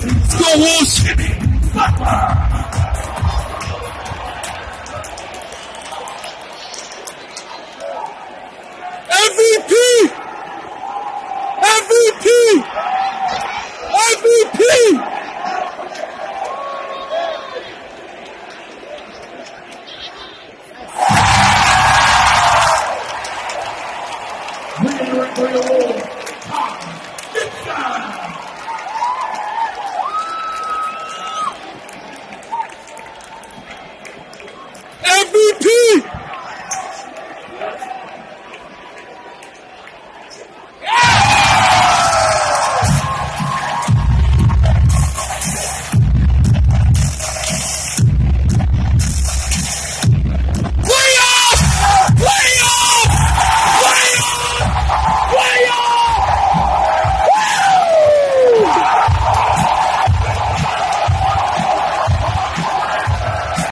Yavuz. MVP! MVP! MVP! for your award,